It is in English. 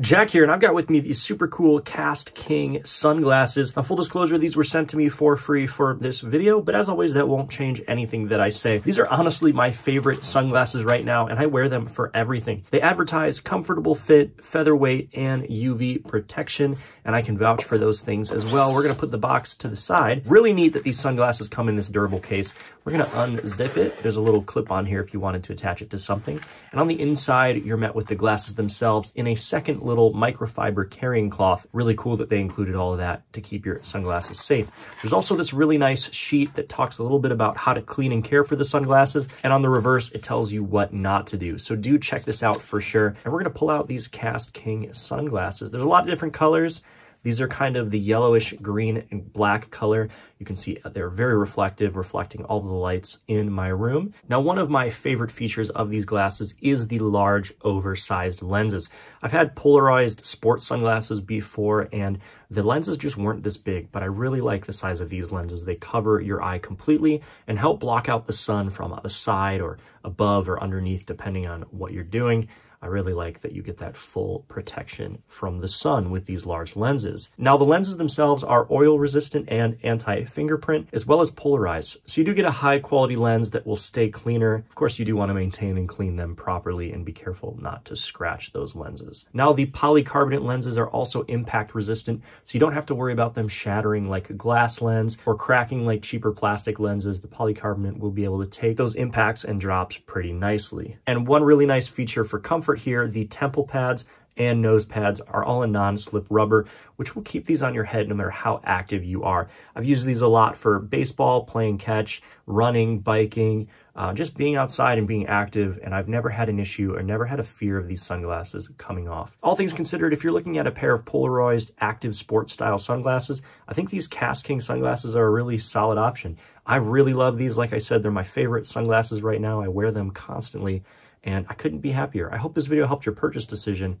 Jack here, and I've got with me these super cool KastKing sunglasses. Now, full disclosure, these were sent to me for free for this video, but as always, that won't change anything that I say. These are honestly my favorite sunglasses right now, and I wear them for everything. They advertise comfortable fit, featherweight, and UV protection, and I can vouch for those things as well. We're gonna put the box to the side. Really neat that these sunglasses come in this durable case. We're gonna unzip it. There's a little clip on here if you wanted to attach it to something. And on the inside, you're met with the glasses themselves in a second little microfiber carrying cloth. Really cool that they included all of that to keep your sunglasses safe. There's also this really nice sheet that talks a little bit about how to clean and care for the sunglasses. And on the reverse, it tells you what not to do. So do check this out for sure. And we're to pull out these KastKing sunglasses. There's a lot of different colors. These are kind of the yellowish green and black color. You can see they're very reflective, reflecting all the lights in my room. Now, one of my favorite features of these glasses is the large oversized lenses. I've had polarized sports sunglasses before and the lenses just weren't this big, but I really like the size of these lenses. They cover your eye completely and help block out the sun from the side or above or underneath, depending on what you're doing. I really like that you get that full protection from the sun with these large lenses. Now the lenses themselves are oil resistant and anti-fingerprint as well as polarized. So you do get a high quality lens that will stay cleaner. Of course you do want to maintain and clean them properly and be careful not to scratch those lenses. Now the polycarbonate lenses are also impact resistant so you don't have to worry about them shattering like a glass lens or cracking like cheaper plastic lenses. The polycarbonate will be able to take those impacts and drops pretty nicely. And one really nice feature for comfort here, the temple pads and nose pads are all in non-slip rubber, which will keep these on your head no matter how active you are. I've used these a lot for baseball, playing catch, running, biking, uh, just being outside and being active, and I've never had an issue or never had a fear of these sunglasses coming off. All things considered, if you're looking at a pair of polarized active sports style sunglasses, I think these KastKing sunglasses are a really solid option. I really love these. Like I said, they're my favorite sunglasses right now. I wear them constantly and I couldn't be happier. I hope this video helped your purchase decision.